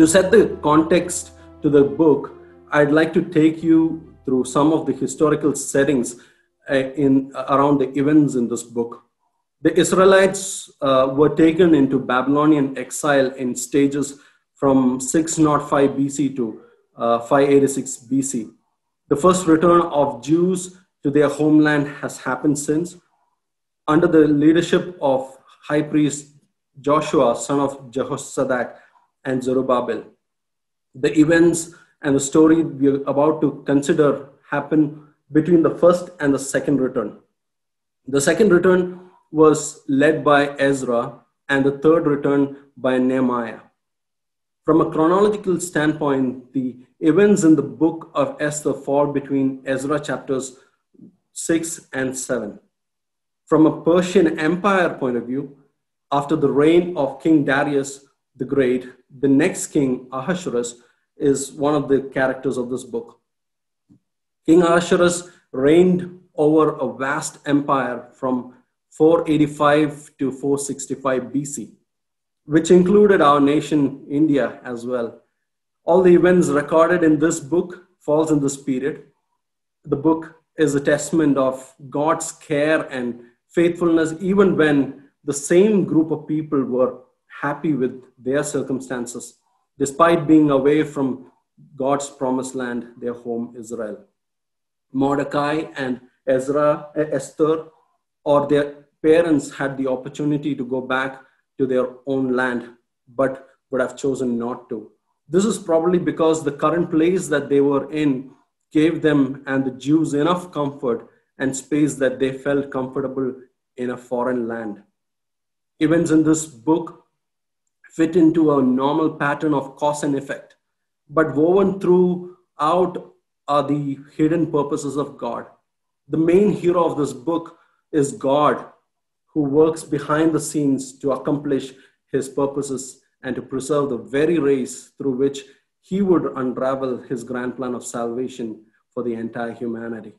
To set the context to the book, I'd like to take you through some of the historical settings uh, in around the events in this book. The Israelites uh, were taken into Babylonian exile in stages from 605 BC to uh, 586 BC. The first return of Jews to their homeland has happened since. Under the leadership of High Priest Joshua, son of Jehozadak, and Zerubbabel. The events and the story we're about to consider happen between the first and the second return. The second return was led by Ezra, and the third return by Nehemiah. From a chronological standpoint, the events in the book of Esther fall between Ezra chapters 6 and 7. From a Persian Empire point of view, after the reign of King Darius the Great, the next king, Ahasuerus, is one of the characters of this book. King Ahasuerus reigned over a vast empire from 485 to 465 BC, which included our nation, India, as well. All the events recorded in this book falls in this period. The book is a testament of God's care and faithfulness, even when the same group of people were happy with their circumstances, despite being away from God's promised land, their home, Israel. Mordecai and Ezra, eh, Esther, or their parents had the opportunity to go back to their own land, but would have chosen not to. This is probably because the current place that they were in gave them and the Jews enough comfort and space that they felt comfortable in a foreign land. Events in this book fit into a normal pattern of cause and effect, but woven throughout are the hidden purposes of God. The main hero of this book is God, who works behind the scenes to accomplish his purposes and to preserve the very race through which he would unravel his grand plan of salvation for the entire humanity.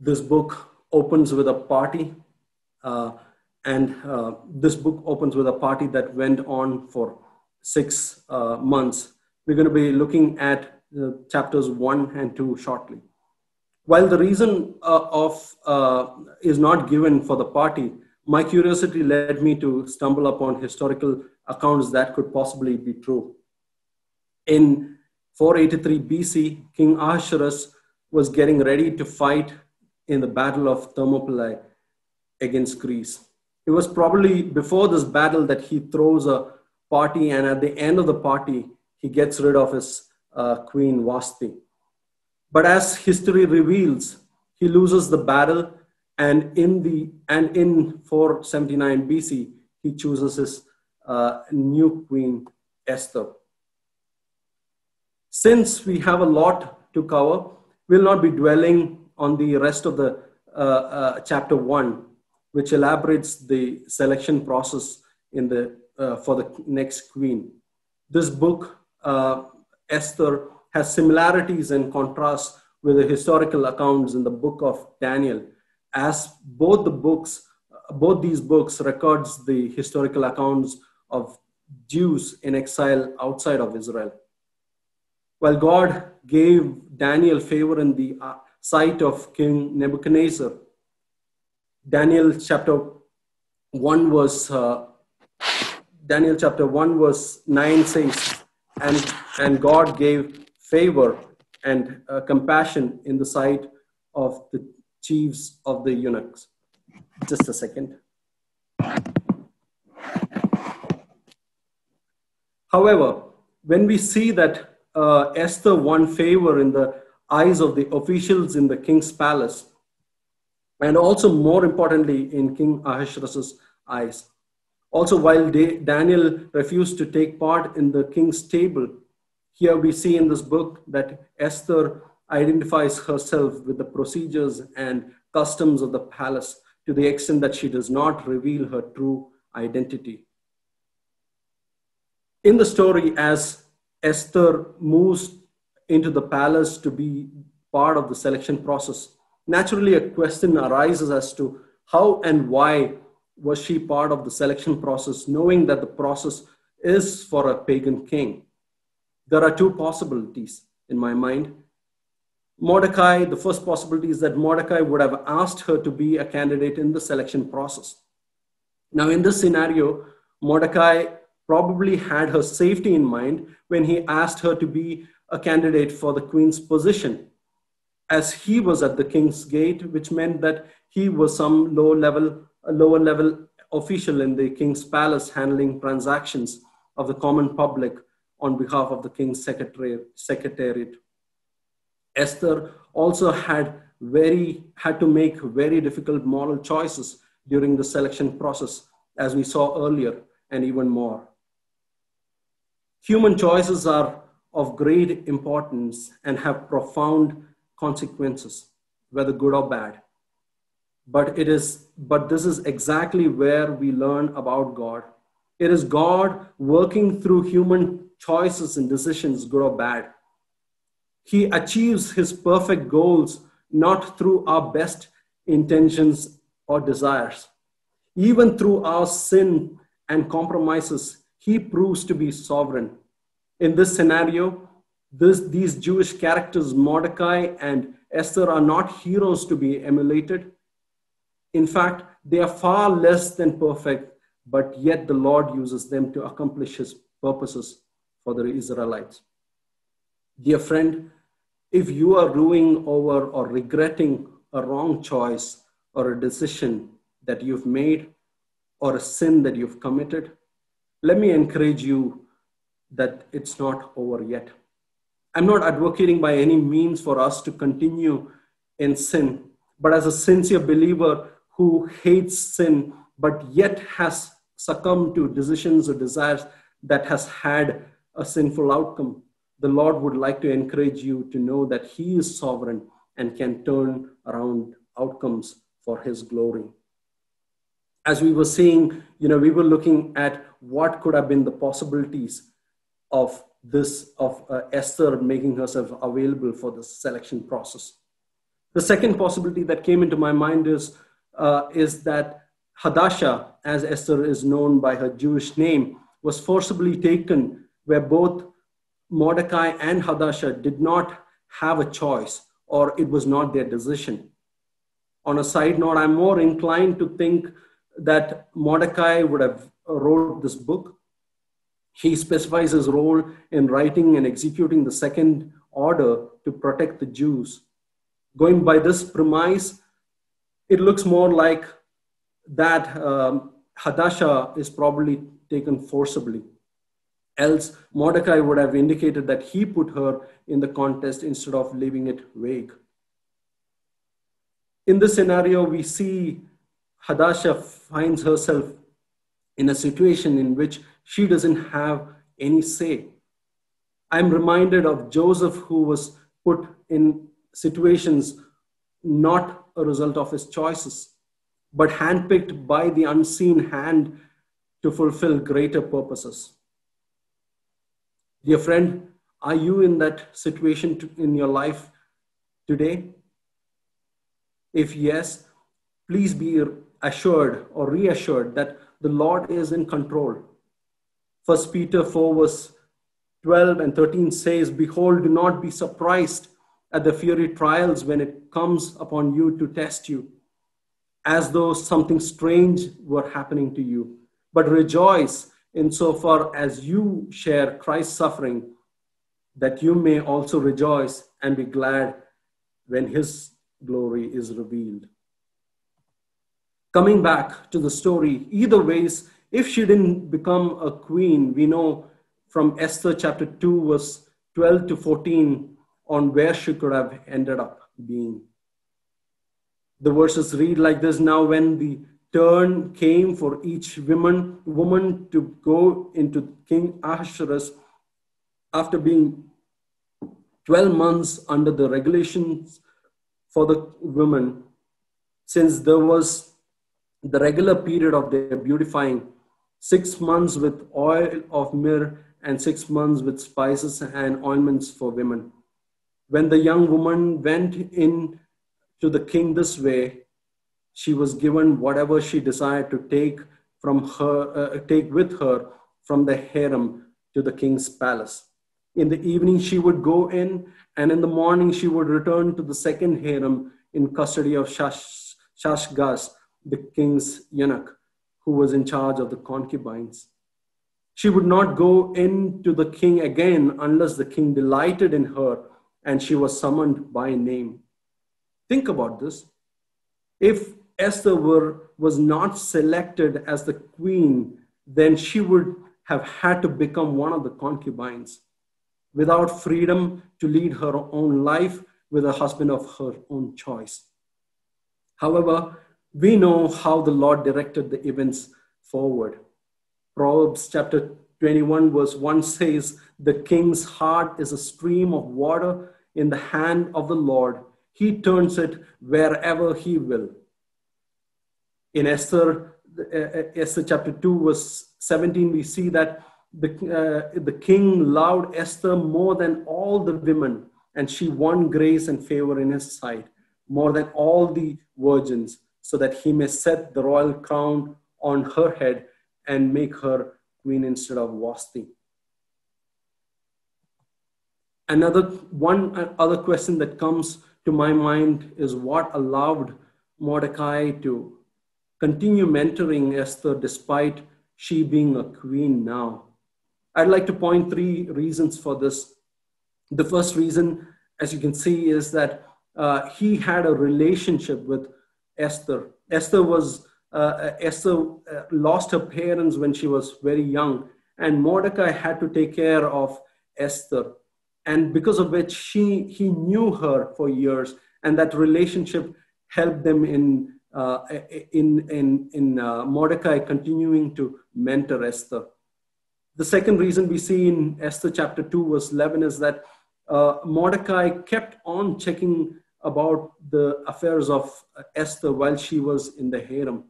This book opens with a party uh, and uh, this book opens with a party that went on for six uh, months. We're going to be looking at uh, chapters one and two shortly. While the reason uh, of uh, is not given for the party, my curiosity led me to stumble upon historical accounts that could possibly be true. In 483 BC, King Ahasuerus was getting ready to fight in the Battle of Thermopylae against Greece. It was probably before this battle that he throws a party, and at the end of the party, he gets rid of his uh, queen Vashti. But as history reveals, he loses the battle, and in the and in 479 BC, he chooses his uh, new queen Esther. Since we have a lot to cover, we'll not be dwelling on the rest of the uh, uh chapter one which elaborates the selection process in the, uh, for the next queen. This book, uh, Esther, has similarities and contrasts with the historical accounts in the book of Daniel, as both the books, both these books records the historical accounts of Jews in exile outside of Israel. While God gave Daniel favor in the uh, sight of King Nebuchadnezzar, Daniel chapter 1 verse uh, Daniel chapter 1 verse 9 says and and God gave favor and uh, compassion in the sight of the chiefs of the eunuchs. Just a second. However when we see that uh, Esther won favor in the eyes of the officials in the king's palace and also more importantly in King Ahasuerus' eyes. Also, while Daniel refused to take part in the king's table, here we see in this book that Esther identifies herself with the procedures and customs of the palace to the extent that she does not reveal her true identity. In the story, as Esther moves into the palace to be part of the selection process, naturally a question arises as to how and why was she part of the selection process, knowing that the process is for a pagan king. There are two possibilities in my mind. Mordecai, the first possibility is that Mordecai would have asked her to be a candidate in the selection process. Now, in this scenario, Mordecai probably had her safety in mind when he asked her to be a candidate for the queen's position, as he was at the king's gate, which meant that he was some low level, lower level official in the king's palace handling transactions of the common public on behalf of the king's secretariat. Esther also had very had to make very difficult moral choices during the selection process, as we saw earlier, and even more. Human choices are of great importance and have profound consequences, whether good or bad. But it is, but this is exactly where we learn about God. It is God working through human choices and decisions, good or bad. He achieves his perfect goals not through our best intentions or desires. Even through our sin and compromises, he proves to be sovereign. In this scenario, this, these Jewish characters, Mordecai and Esther, are not heroes to be emulated. In fact, they are far less than perfect, but yet the Lord uses them to accomplish his purposes for the Israelites. Dear friend, if you are ruing over or regretting a wrong choice or a decision that you've made or a sin that you've committed, let me encourage you that it's not over yet. I'm not advocating by any means for us to continue in sin, but as a sincere believer who hates sin but yet has succumbed to decisions or desires that has had a sinful outcome, the Lord would like to encourage you to know that He is sovereign and can turn around outcomes for His glory. As we were seeing, you know, we were looking at what could have been the possibilities of this, of uh, Esther making herself available for the selection process. The second possibility that came into my mind is, uh, is that Hadassah, as Esther is known by her Jewish name, was forcibly taken where both Mordecai and Hadassah did not have a choice or it was not their decision. On a side note, I'm more inclined to think that Mordecai would have wrote this book. He specifies his role in writing and executing the second order to protect the Jews. Going by this premise, it looks more like that um, Hadassah is probably taken forcibly. Else, Mordecai would have indicated that he put her in the contest instead of leaving it vague. In this scenario, we see Hadassah finds herself in a situation in which she doesn't have any say. I'm reminded of Joseph, who was put in situations not a result of his choices, but handpicked by the unseen hand to fulfill greater purposes. Dear friend, are you in that situation in your life today? If yes, please be assured or reassured that the Lord is in control. First Peter 4 verse 12 and 13 says, Behold, do not be surprised at the fiery trials when it comes upon you to test you, as though something strange were happening to you. But rejoice insofar as you share Christ's suffering, that you may also rejoice and be glad when his glory is revealed. Coming back to the story, either ways, if she didn't become a queen, we know from Esther chapter 2, verse 12 to 14, on where she could have ended up being. The verses read like this Now, when the turn came for each woman, woman to go into King Ahasuerus after being 12 months under the regulations for the women, since there was the regular period of their beautifying, six months with oil of myrrh and six months with spices and ointments for women. When the young woman went in to the king this way, she was given whatever she desired to take from her, uh, take with her from the harem to the king's palace. In the evening, she would go in, and in the morning, she would return to the second harem in custody of Shash, Shaashgaz, the king's eunuch, who was in charge of the concubines. She would not go in to the king again unless the king delighted in her and she was summoned by name. Think about this. If Esther were, was not selected as the queen, then she would have had to become one of the concubines without freedom to lead her own life with a husband of her own choice. However, we know how the Lord directed the events forward. Proverbs chapter 21, verse 1 says, The king's heart is a stream of water in the hand of the Lord. He turns it wherever he will. In Esther, uh, Esther chapter 2, verse 17, we see that the, uh, the king loved Esther more than all the women, and she won grace and favor in his sight, more than all the virgins, so that he may set the royal crown on her head and make her queen instead of Vashti. Another one other question that comes to my mind is what allowed Mordecai to continue mentoring Esther despite she being a queen now. I'd like to point three reasons for this. The first reason, as you can see, is that uh, he had a relationship with Esther. Esther was uh, Esther uh, lost her parents when she was very young, and Mordecai had to take care of Esther, and because of which she he knew her for years, and that relationship helped them in uh, in in in uh, Mordecai continuing to mentor Esther. The second reason we see in Esther chapter two verse eleven is that uh, Mordecai kept on checking about the affairs of Esther while she was in the harem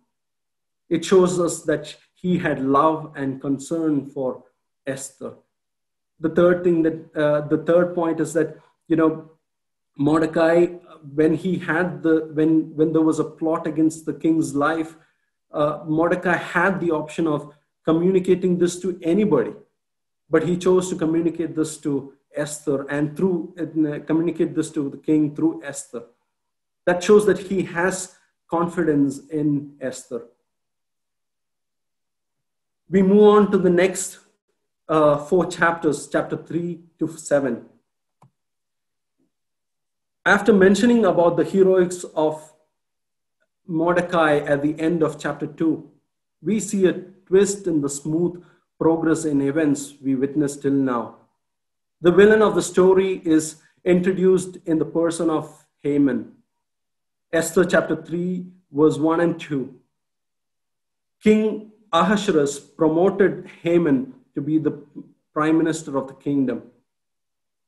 it shows us that he had love and concern for Esther. The third thing that, uh, the third point is that, you know, Mordecai, when he had the, when, when there was a plot against the king's life, uh, Mordecai had the option of communicating this to anybody, but he chose to communicate this to Esther and through uh, communicate this to the king through Esther. That shows that he has confidence in Esther we move on to the next uh, four chapters, chapter 3 to 7. After mentioning about the heroics of Mordecai at the end of chapter 2, we see a twist in the smooth progress in events we witness till now. The villain of the story is introduced in the person of Haman. Esther chapter 3, verse 1 and 2. King Ahasuerus promoted Haman to be the prime minister of the kingdom.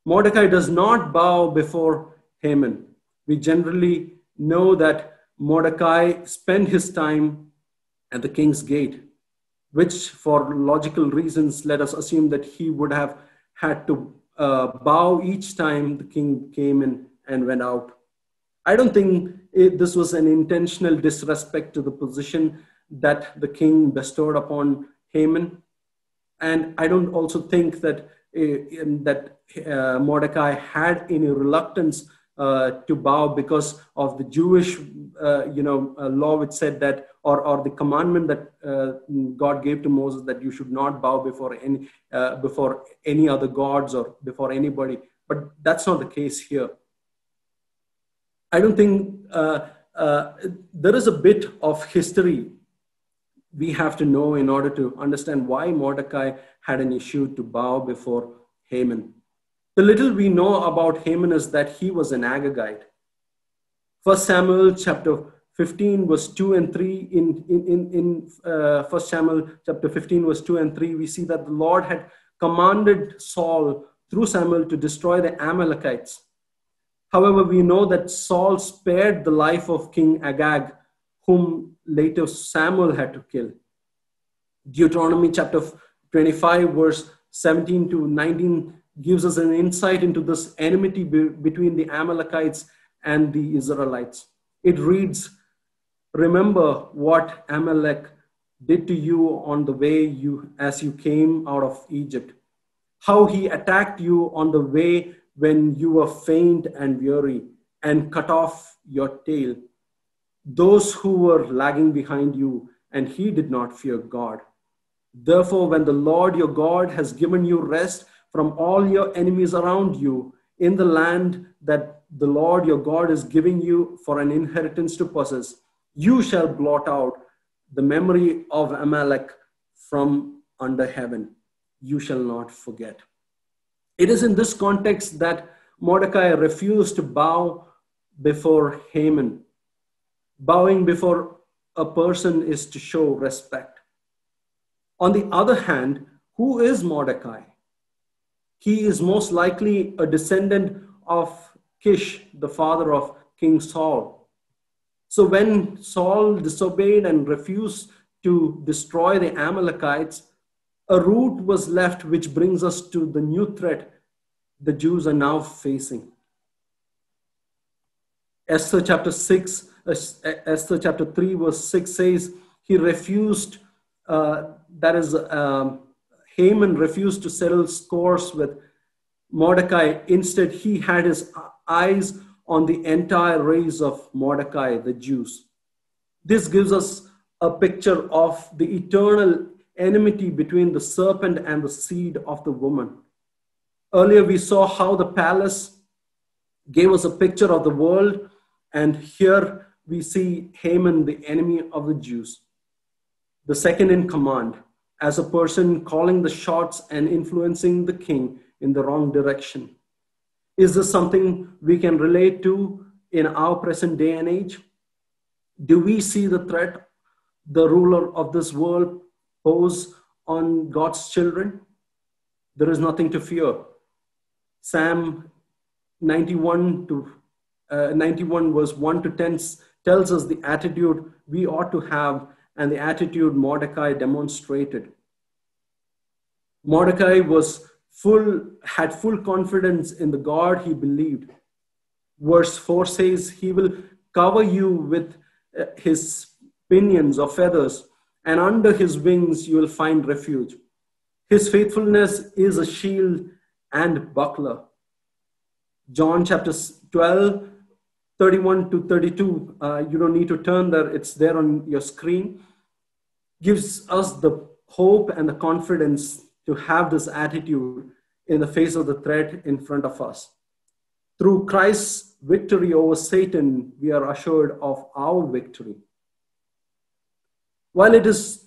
Mordecai does not bow before Haman. We generally know that Mordecai spent his time at the king's gate, which, for logical reasons, let us assume that he would have had to uh, bow each time the king came in and went out. I don't think it, this was an intentional disrespect to the position that the king bestowed upon Haman. And I don't also think that, uh, that uh, Mordecai had any reluctance uh, to bow because of the Jewish, uh, you know, uh, law which said that, or, or the commandment that uh, God gave to Moses that you should not bow before any, before any other gods or before anybody. But that's not the case here. I don't think there is a bit of history we have to know in order to understand why Mordecai had an issue to bow before Haman. The little we know about Haman is that he was an Agagite. First Samuel chapter 15 verse 2 and 3 in, in, in, in uh, First Samuel chapter 15 verse 2 and 3 we see that the Lord had commanded Saul through Samuel to destroy the Amalekites. However, we know that Saul spared the life of King Agag whom later Samuel had to kill. Deuteronomy chapter 25, verse 17 to 19 gives us an insight into this enmity be- between the Amalekites and the Israelites. It reads, Remember what Amalek did to you on the way you as you came out of Egypt, how he attacked you on the way when you were faint and weary and cut off your tail, those who were lagging behind you, and he did not fear God. Therefore, when the Lord your God has given you rest from all your enemies around you in the land that the Lord your God is giving you for an inheritance to possess, you shall blot out the memory of Amalek from under heaven. You shall not forget. It is in this context that Mordecai refused to bow before Haman. Bowing before a person is to show respect. On the other hand, who is Mordecai? He is most likely a descendant of Kish, the father of King Saul. So when Saul disobeyed and refused to destroy the Amalekites, a root was left which brings us to the new threat the Jews are now facing. Esther chapter 6, uh, Esther chapter 3, verse 6 says, He refused, uh, that is, um, Haman refused to settle scores with Mordecai. Instead, he had his eyes on the entire race of Mordecai, the Jews. This gives us a picture of the eternal enmity between the serpent and the seed of the woman. Earlier, we saw how the palace gave us a picture of the world, and here we see Haman, the enemy of the Jews, the second in command, as a person calling the shots and influencing the king in the wrong direction. Is this something we can relate to in our present day and age? Do we see the threat the ruler of this world pose on God's children? There is nothing to fear. Psalm 91 to uh, 91 verse 1 to 10 tells us the attitude we ought to have and the attitude Mordecai demonstrated. Mordecai was full had full confidence in the God he believed. Verse 4 says he will cover you with uh, his pinions or feathers and under his wings you will find refuge. His faithfulness is a shield and buckler. John chapter 12, 31 to 32, uh, you don't need to turn there, it's there on your screen, gives us the hope and the confidence to have this attitude in the face of the threat in front of us. Through Christ's victory over Satan, we are assured of our victory. While it is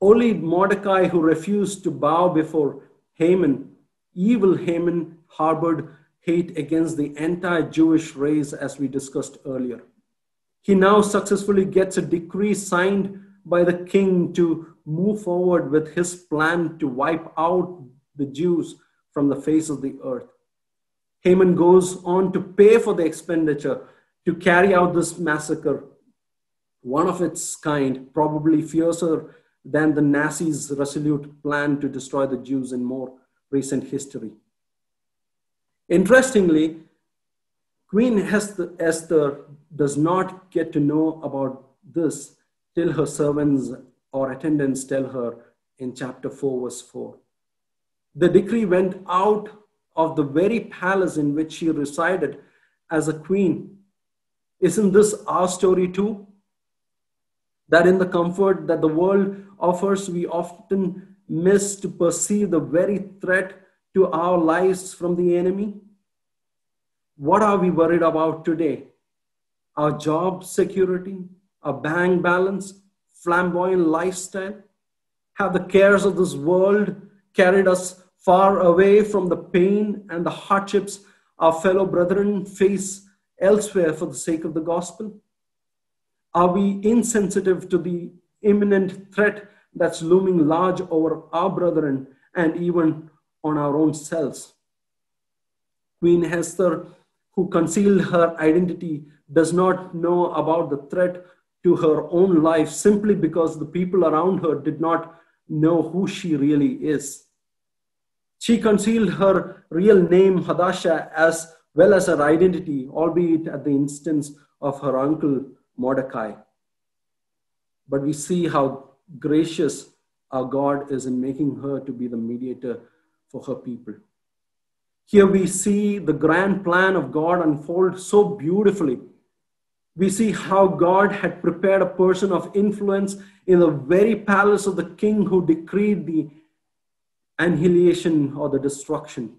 only Mordecai who refused to bow before Haman, evil Haman harbored hate against the entire Jewish race, as we discussed earlier. He now successfully gets a decree signed by the king to move forward with his plan to wipe out the Jews from the face of the earth. Haman goes on to pay for the expenditure to carry out this massacre, one of its kind, probably fiercer than the Nazis' resolute plan to destroy the Jews in more recent history. Interestingly, Queen Esther does not get to know about this till her servants or attendants tell her in chapter 4, verse 4. The decree went out of the very palace in which she resided as a queen. Isn't this our story too? That in the comfort that the world offers, we often miss to perceive the very threat to our lives from the enemy? What are we worried about today? Our job security, our bank balance, flamboyant lifestyle? Have the cares of this world carried us far away from the pain and the hardships our fellow brethren face elsewhere for the sake of the gospel? Are we insensitive to the imminent threat that's looming large over our brethren and even on our own selves. Queen Hester, who concealed her identity, does not know about the threat to her own life simply because the people around her did not know who she really is. She concealed her real name, Hadassah, as well as her identity, albeit at the instance of her uncle Mordecai. But we see how gracious our God is in making her to be the mediator for her people. Here we see the grand plan of God unfold so beautifully. We see how God had prepared a person of influence in the very palace of the king who decreed the annihilation or the destruction.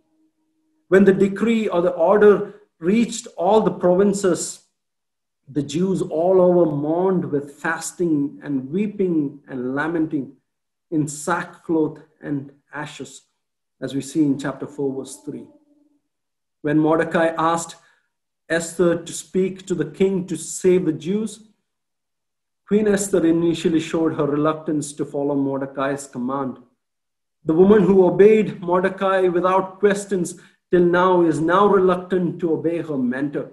When the decree or the order reached all the provinces, the Jews all over mourned with fasting and weeping and lamenting in sackcloth and ashes, as we see in chapter 4, verse 3. When Mordecai asked Esther to speak to the king to save the Jews, Queen Esther initially showed her reluctance to follow Mordecai's command. The woman who obeyed Mordecai without questions till now is now reluctant to obey her mentor.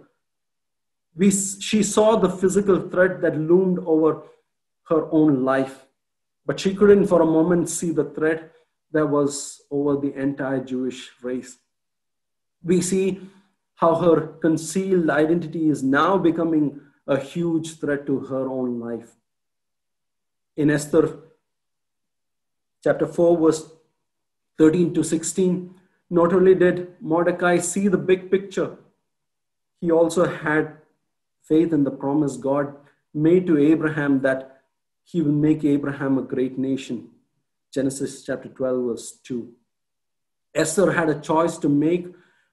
We, she saw the physical threat that loomed over her own life, but she couldn't for a moment see the threat that was over the entire Jewish race. We see how her concealed identity is now becoming a huge threat to her own life. In Esther chapter 4, verse 13 to 16, not only did Mordecai see the big picture, he also had faith in the promise God made to Abraham that he will make Abraham a great nation. Genesis chapter 12, verse 2. Esther had a choice to make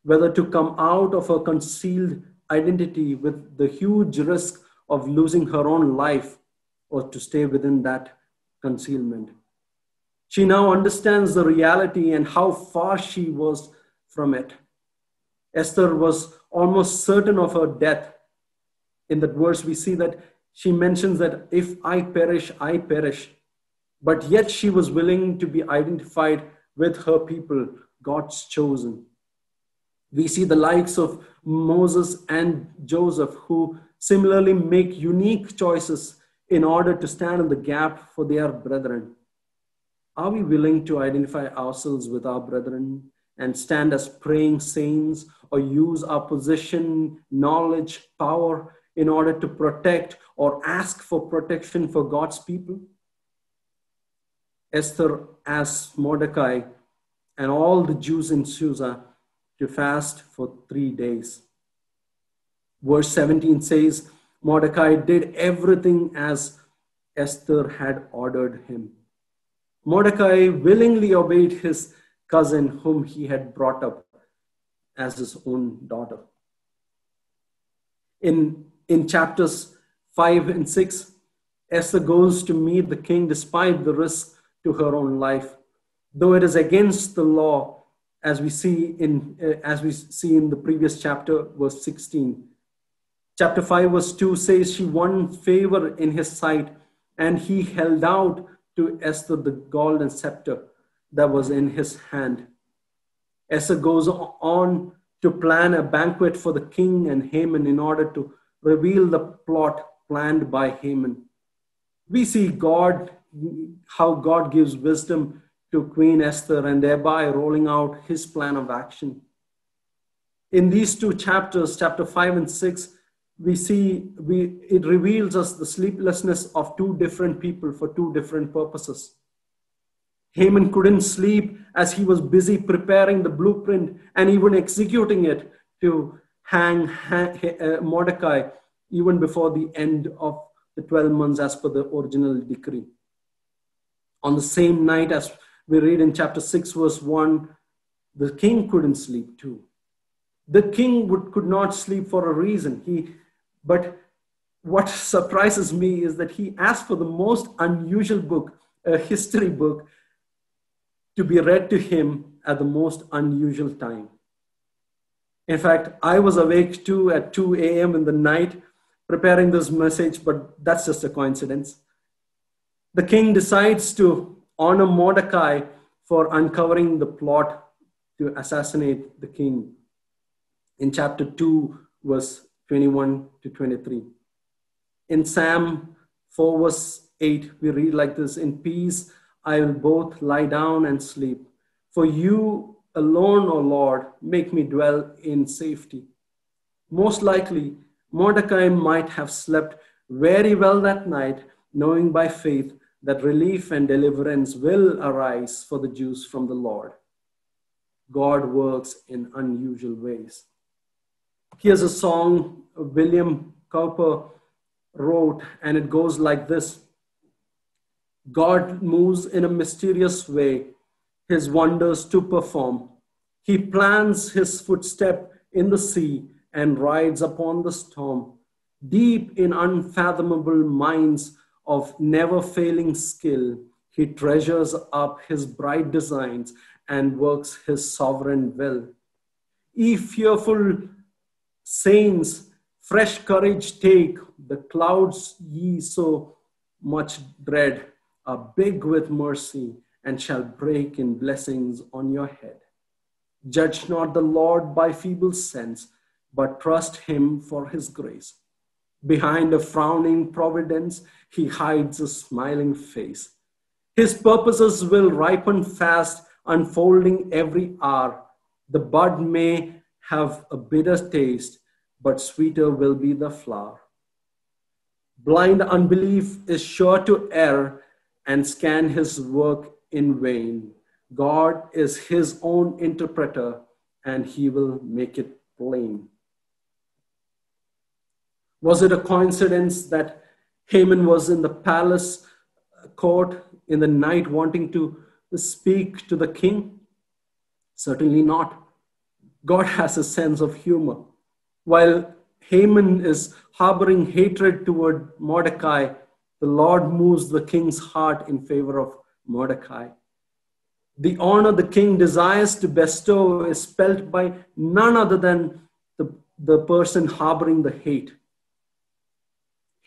whether to come out of her concealed identity with the huge risk of losing her own life or to stay within that concealment. She now understands the reality and how far she was from it. Esther was almost certain of her death. In that verse, we see that she mentions that if I perish, I perish. But yet she was willing to be identified with her people, God's chosen. We see the likes of Moses and Joseph, who similarly make unique choices in order to stand in the gap for their brethren. Are we willing to identify ourselves with our brethren and stand as praying saints or use our position, knowledge, power in order to protect or ask for protection for God's people? Esther asked Mordecai and all the Jews in Susa to fast for three days. Verse 17 says, Mordecai did everything as Esther had ordered him. Mordecai willingly obeyed his cousin, whom he had brought up as his own daughter. In, in chapters 5 and 6, Esther goes to meet the king despite the risk to her own life. Though it is against the law, as we see in uh, as we see in the previous chapter verse 16 chapter 5 verse 2 says she won favor in his sight and he held out to esther the golden scepter that was in his hand. Esther goes on to plan a banquet for the king and haman in order to reveal the plot planned by haman. We see god how god gives wisdom to Queen Esther and thereby rolling out his plan of action. In these two chapters, chapter 5 and 6, we see we, it reveals us the sleeplessness of two different people for two different purposes. Haman couldn't sleep as he was busy preparing the blueprint and even executing it to hang uh, Mordecai even before the end of the 12 months as per the original decree. On the same night as we read in chapter 6, verse 1, the king couldn't sleep too. The king would, could not sleep for a reason. He, but what surprises me is that he asked for the most unusual book, a history book, to be read to him at the most unusual time. In fact, I was awake too at 2 a.m. in the night preparing this message, but that's just a coincidence. The king decides to honor Mordecai for uncovering the plot to assassinate the king in chapter 2, verse 21 to 23. In Psalm 4, verse 8, we read like this In peace I will both lie down and sleep. For you alone, O Lord, make me dwell in safety. Most likely, Mordecai might have slept very well that night, knowing by faith that relief and deliverance will arise for the Jews from the Lord. God works in unusual ways. Here's a song William Cowper wrote, and it goes like this God moves in a mysterious way, his wonders to perform. He plants his footstep in the sea and rides upon the storm. Deep in unfathomable minds of never failing skill, he treasures up his bright designs and works his sovereign will. Ye fearful saints, fresh courage take, the clouds ye so much dread are big with mercy and shall break in blessings on your head. Judge not the Lord by feeble sense, but trust him for his grace. Behind a frowning providence, he hides a smiling face. His purposes will ripen fast, unfolding every hour. The bud may have a bitter taste, but sweeter will be the flower. Blind unbelief is sure to err and scan his work in vain. God is his own interpreter, and he will make it plain. Was it a coincidence that Haman was in the palace uh, court in the night wanting to speak to the king? Certainly not. God has a sense of humor. While Haman is harboring hatred toward Mordecai, the Lord moves the king's heart in favor of Mordecai. The honor the king desires to bestow is felt by none other than the, the person harboring the hate.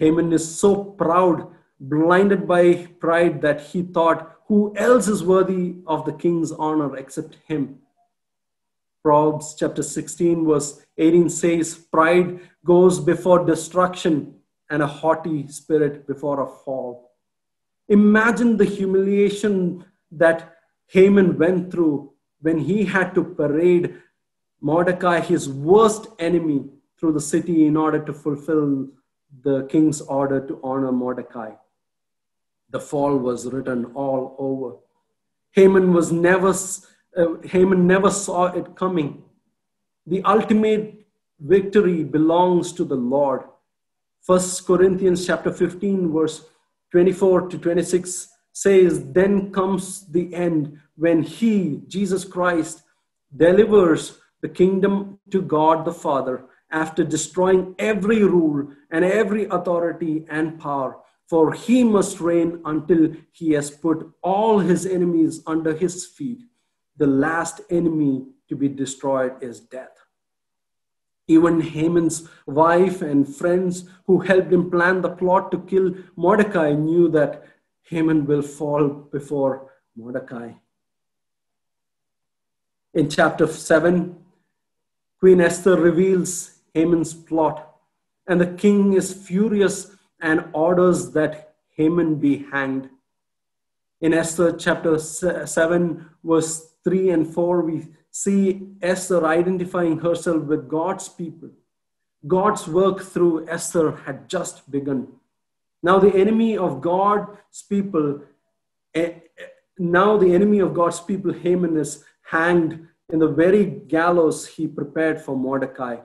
Haman is so proud, blinded by pride, that he thought, Who else is worthy of the king's honor except him? Proverbs chapter 16, verse 18 says, Pride goes before destruction, and a haughty spirit before a fall. Imagine the humiliation that Haman went through when he had to parade Mordecai, his worst enemy, through the city in order to fulfill the king's order to honor Mordecai. The fall was written all over. Haman was never, uh, Haman never saw it coming. The ultimate victory belongs to the Lord. First Corinthians chapter 15, verse 24 to 26 says, Then comes the end when he, Jesus Christ, delivers the kingdom to God the Father after destroying every rule and every authority and power. For he must reign until he has put all his enemies under his feet. The last enemy to be destroyed is death. Even Haman's wife and friends who helped him plan the plot to kill Mordecai knew that Haman will fall before Mordecai. In chapter 7, Queen Esther reveals Haman's plot, and the king is furious and orders that Haman be hanged. In Esther chapter 7, verse 3 and 4, we see Esther identifying herself with God's people. God's work through Esther had just begun. Now, the enemy of God's people, eh, eh, now the enemy of God's people, Haman, is hanged in the very gallows he prepared for Mordecai.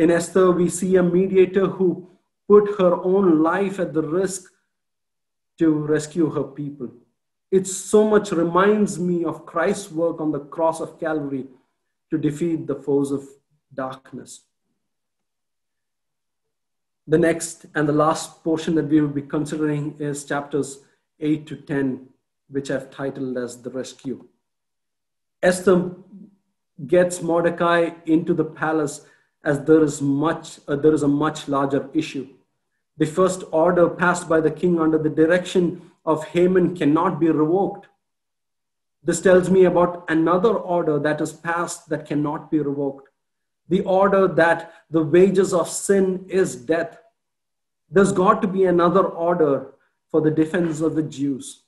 In Esther, we see a mediator who put her own life at the risk to rescue her people. It so much reminds me of Christ's work on the cross of Calvary to defeat the foes of darkness. The next and the last portion that we will be considering is chapters 8 to 10, which I've titled as The Rescue. Esther gets Mordecai into the palace as there is much uh, there is a much larger issue. The first order passed by the king under the direction of Haman cannot be revoked. This tells me about another order that is passed that cannot be revoked. The order that the wages of sin is death. There's got to be another order for the defense of the Jews.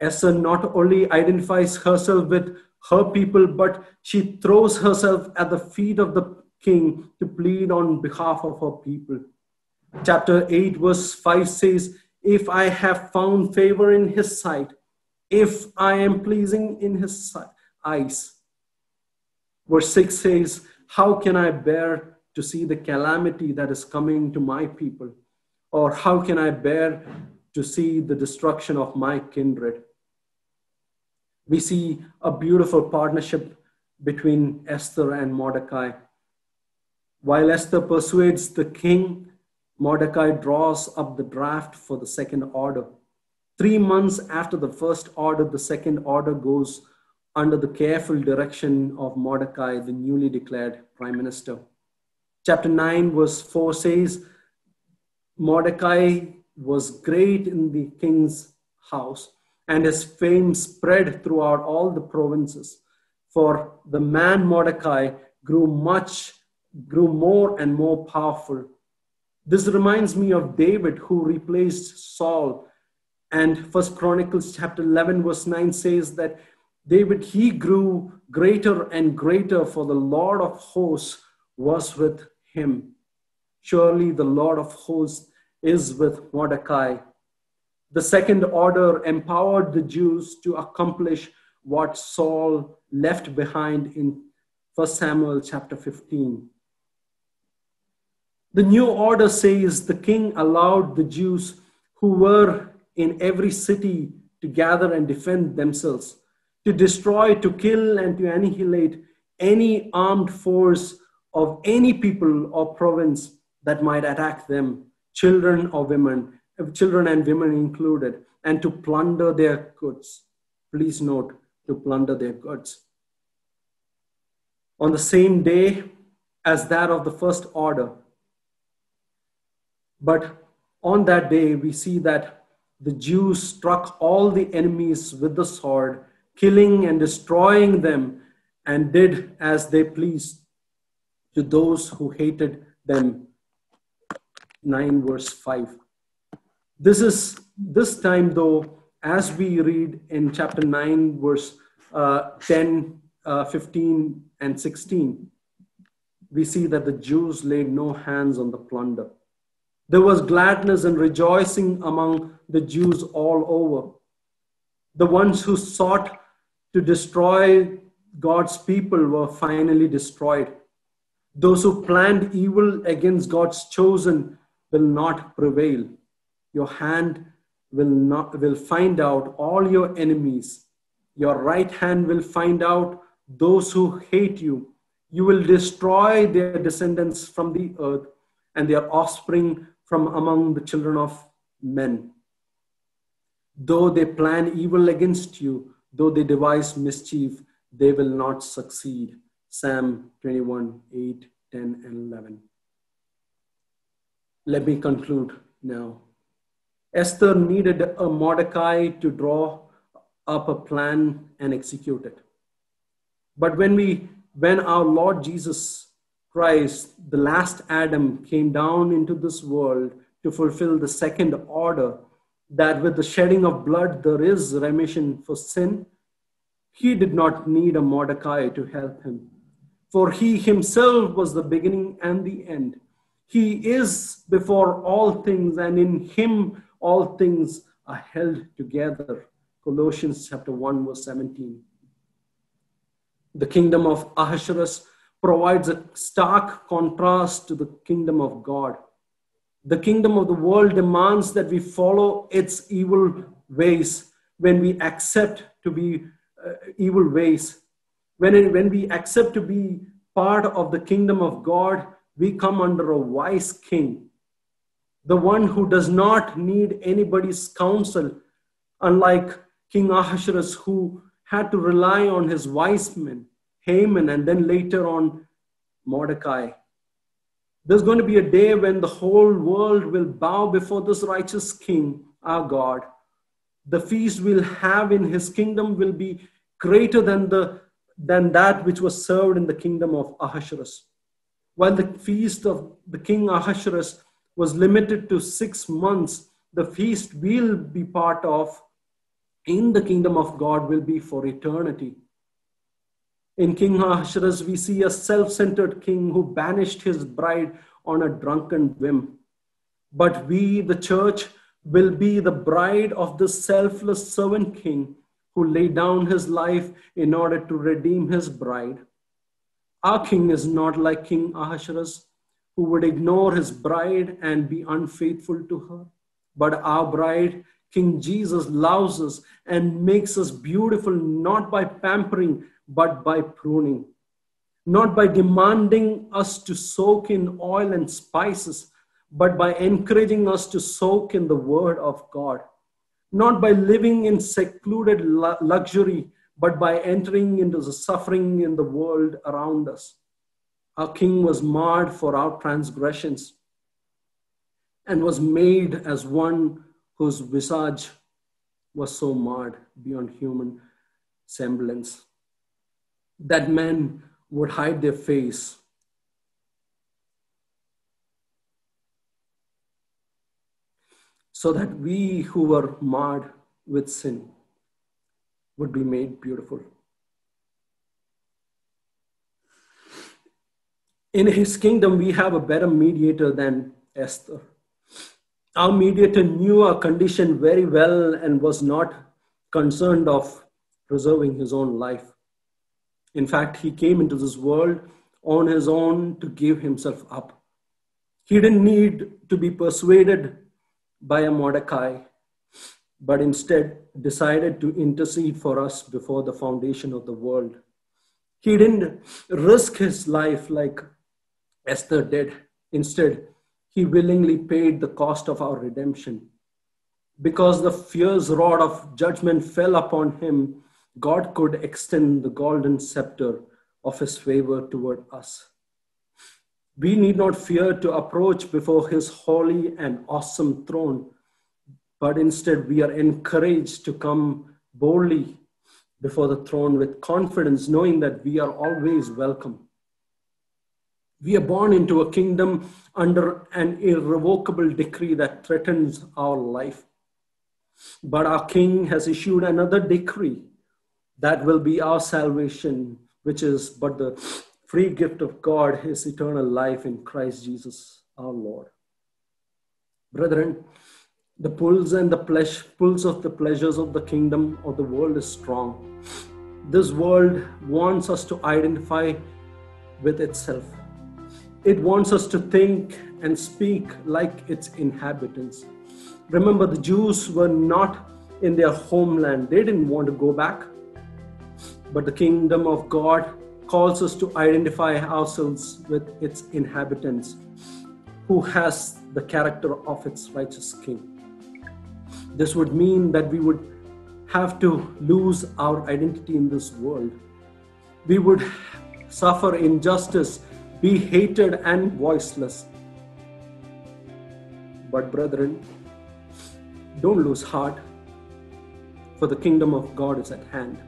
Esther not only identifies herself with her people, but she throws herself at the feet of the king to plead on behalf of her people. Chapter 8, verse 5 says, if I have found favor in his sight, if I am pleasing in his eyes. Verse 6 says, How can I bear to see the calamity that is coming to my people? Or how can I bear to see the destruction of my kindred? We see a beautiful partnership between Esther and Mordecai. While Esther persuades the king, Mordecai draws up the draft for the second order. Three months after the first order, the second order goes under the careful direction of Mordecai, the newly declared prime minister. Chapter 9, verse 4 says Mordecai was great in the king's house, and his fame spread throughout all the provinces. For the man Mordecai grew much, grew more and more powerful. This reminds me of David who replaced Saul. And First Chronicles chapter 11, verse 9 says that David, he grew greater and greater, for the Lord of hosts was with him. Surely the Lord of hosts is with Mordecai. The second order empowered the Jews to accomplish what Saul left behind in 1 Samuel chapter 15. The new order says the king allowed the Jews who were in every city to gather and defend themselves to destroy, to kill, and to annihilate any armed force of any people or province that might attack them, children or women, children and women included, and to plunder their goods. Please note, to plunder their goods. On the same day as that of the first order, but on that day, we see that the Jews struck all the enemies with the sword killing and destroying them, and did as they pleased to those who hated them. 9 verse 5. This is this time, though, as we read in chapter 9, verse uh, 10, uh, 15, and 16, we see that the Jews laid no hands on the plunder. There was gladness and rejoicing among the Jews all over. The ones who sought to destroy God's people were finally destroyed. Those who planned evil against God's chosen will not prevail. Your hand will not will find out all your enemies. Your right hand will find out those who hate you. You will destroy their descendants from the earth and their offspring from among the children of men. Though they plan evil against you, Though they devise mischief, they will not succeed. Psalm 21, 8, 10, and 11. Let me conclude now. Esther needed a Mordecai to draw up a plan and execute it. But when we when our Lord Jesus Christ, the last Adam, came down into this world to fulfill the second order, that with the shedding of blood there is remission for sin, he did not need a Mordecai to help him, for he himself was the beginning and the end. He is before all things, and in him all things are held together. Colossians chapter 1, verse 17. The kingdom of Ahasuerus provides a stark contrast to the kingdom of God the kingdom of the world demands that we follow its evil ways when we accept to be uh, evil ways. When, when we accept to be part of the kingdom of God, we come under a wise king, the one who does not need anybody's counsel, unlike King Ahasuerus, who had to rely on his wise men, Haman, and then later on Mordecai. There's going to be a day when the whole world will bow before this righteous King, our God. The feast we'll have in his kingdom will be greater than, the, than that which was served in the kingdom of Ahasuerus. While the feast of the king Ahasuerus was limited to six months, the feast we'll be part of in the kingdom of God will be for eternity. In King Ahasuerus, we see a self centered king who banished his bride on a drunken whim. But we, the church, will be the bride of the selfless servant king who laid down his life in order to redeem his bride. Our king is not like King Ahasuerus, who would ignore his bride and be unfaithful to her. But our bride, King Jesus, loves us and makes us beautiful not by pampering, but by pruning. Not by demanding us to soak in oil and spices, but by encouraging us to soak in the Word of God. Not by living in secluded luxury, but by entering into the suffering in the world around us. Our King was marred for our transgressions and was made as one whose visage was so marred beyond human semblance that men would hide their face so that we who were marred with sin would be made beautiful. In his kingdom, we have a better mediator than Esther. Our mediator knew our condition very well and was not concerned of preserving his own life. In fact, he came into this world on his own to give himself up. He didn't need to be persuaded by a Mordecai, but instead decided to intercede for us before the foundation of the world. He didn't risk his life like Esther did. Instead, he willingly paid the cost of our redemption. Because the fierce rod of judgment fell upon him, God could extend the golden scepter of his favor toward us. We need not fear to approach before his holy and awesome throne, but instead we are encouraged to come boldly before the throne with confidence, knowing that we are always welcome. We are born into a kingdom under an irrevocable decree that threatens our life. But our King has issued another decree that will be our salvation, which is but the free gift of God, his eternal life in Christ Jesus our Lord. Brethren, the pulls and the pleasure, pulls of the pleasures of the kingdom of the world is strong. This world wants us to identify with itself. It wants us to think and speak like its inhabitants. Remember, the Jews were not in their homeland, they didn't want to go back. But the kingdom of God calls us to identify ourselves with its inhabitants, who has the character of its righteous king. This would mean that we would have to lose our identity in this world. We would suffer injustice, be hated and voiceless. But, brethren, don't lose heart, for the kingdom of God is at hand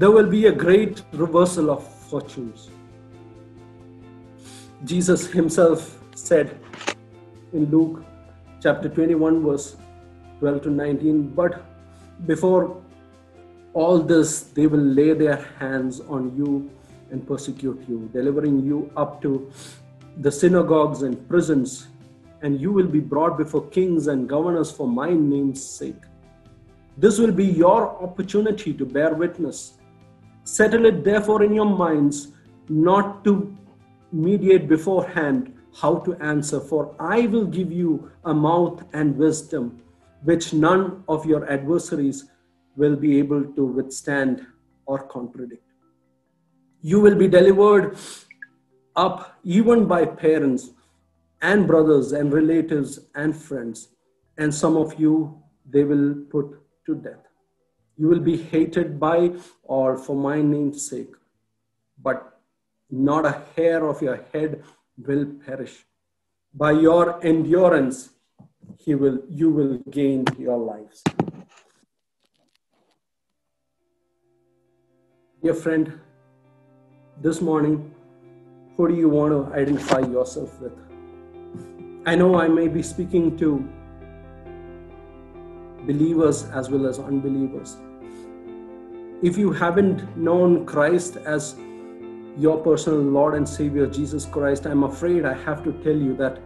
there will be a great reversal of fortunes. Jesus himself said in Luke chapter 21, verse 12 to 19, but before all this, they will lay their hands on you and persecute you, delivering you up to the synagogues and prisons, and you will be brought before kings and governors for my name's sake. This will be your opportunity to bear witness Settle it therefore in your minds not to mediate beforehand how to answer, for I will give you a mouth and wisdom which none of your adversaries will be able to withstand or contradict. You will be delivered up even by parents and brothers and relatives and friends, and some of you they will put to death. You will be hated by or for my name's sake, but not a hair of your head will perish. By your endurance, he will, you will gain your lives. Dear friend, this morning, who do you want to identify yourself with? I know I may be speaking to believers as well as unbelievers if you haven't known Christ as your personal Lord and Savior, Jesus Christ, I'm afraid I have to tell you that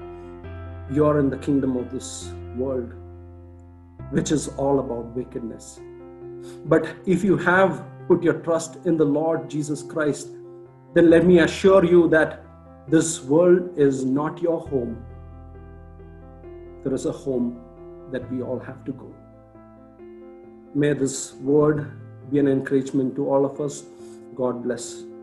you're in the kingdom of this world. which is all about wickedness. But if you have put your trust in the Lord Jesus Christ, then let me assure you that this world is not your home. There is a home that we all have to go. May this word be an encouragement to all of us. God bless.